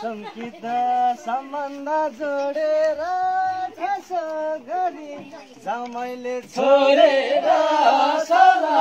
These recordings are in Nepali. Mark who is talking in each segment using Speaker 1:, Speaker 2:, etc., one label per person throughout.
Speaker 1: सङ्कित सम्बन्ध जोडेर खासो गरी जमैले छोडेर सला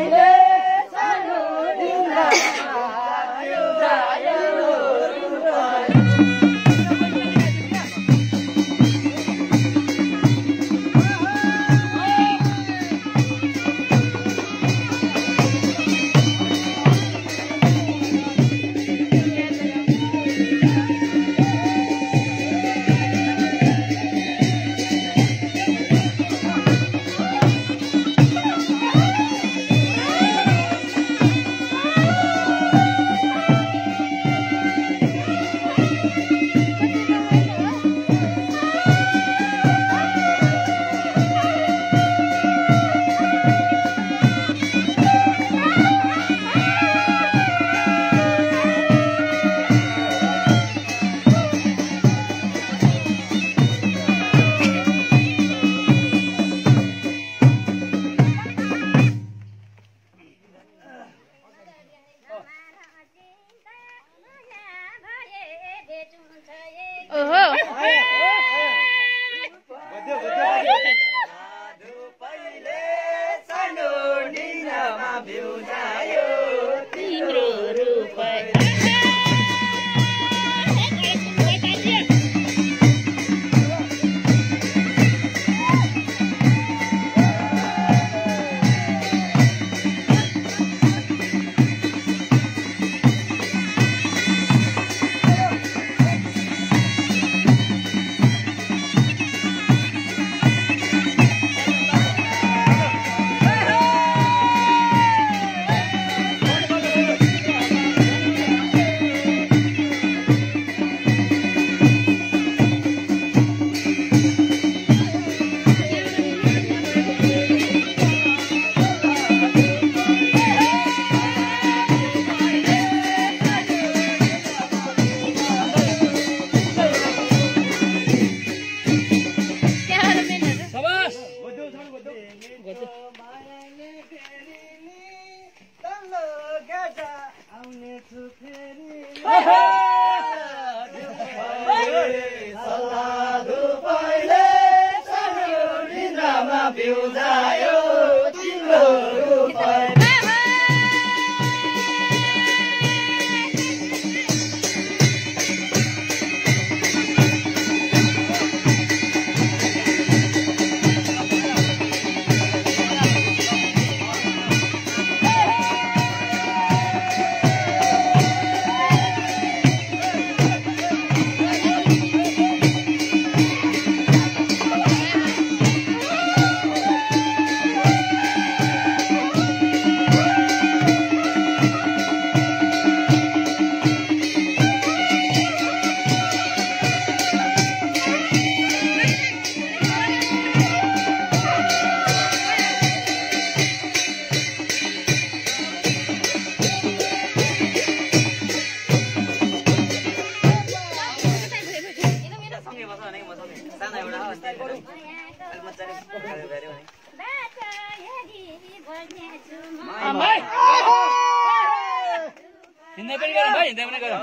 Speaker 1: Amen. सल्लाह बिउजायो
Speaker 2: हिँड्दै पनि गरौँ भाइ हिँड्दै पनि गरौँ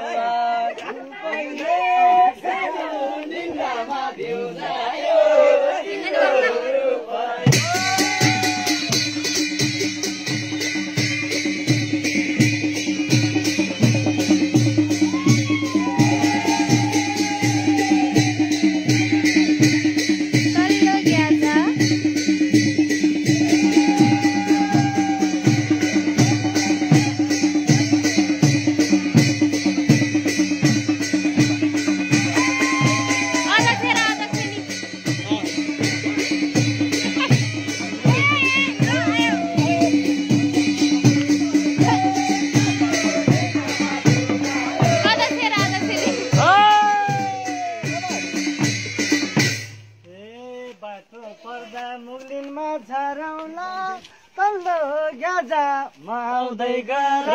Speaker 1: तल्लो माउँदै आउँदै गएर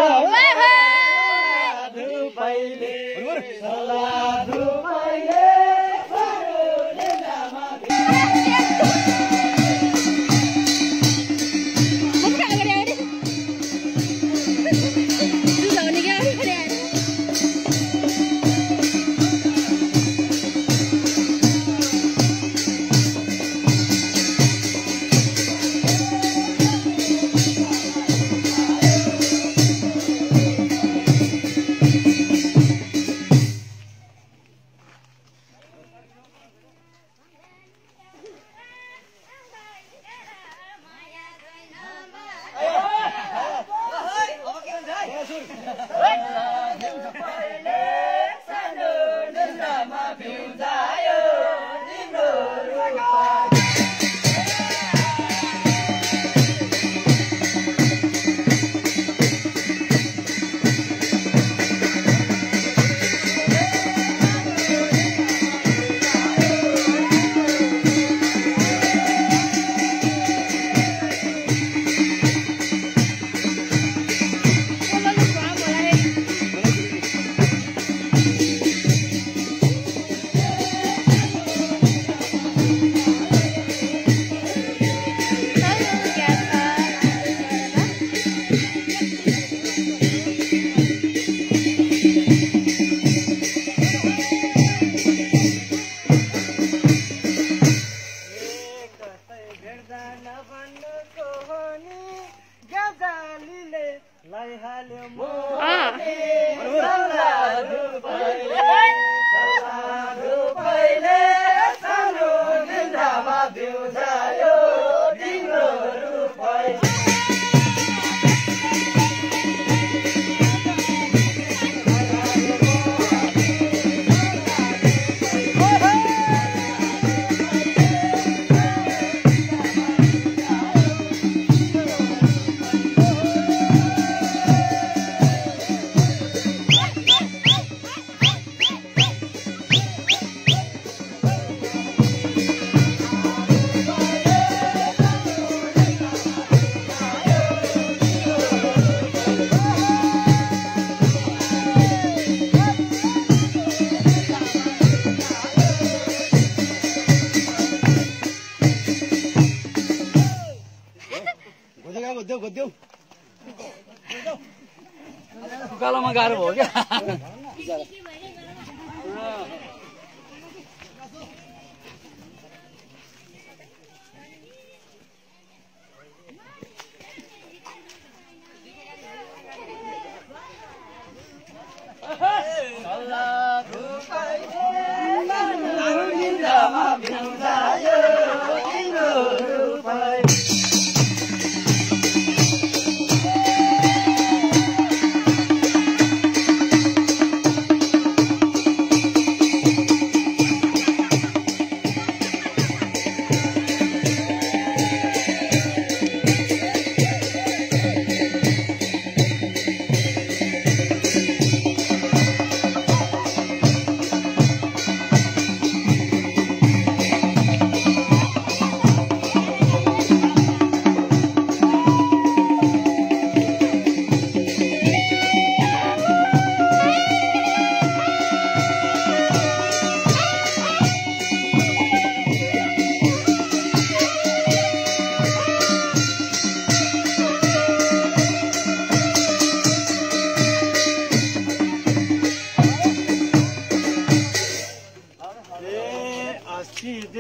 Speaker 1: गायब हो गया।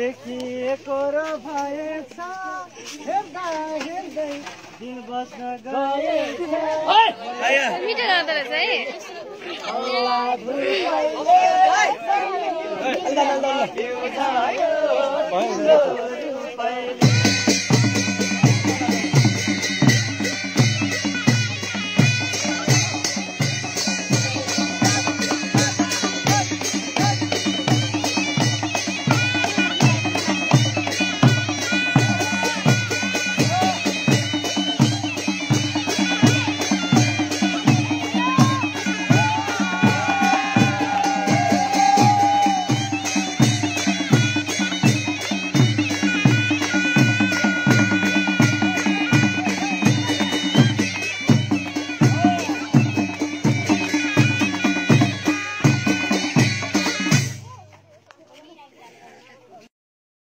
Speaker 1: देखिएको र भएछ। हेर्दा हेर्दै दिन बस्न गए
Speaker 3: मिठो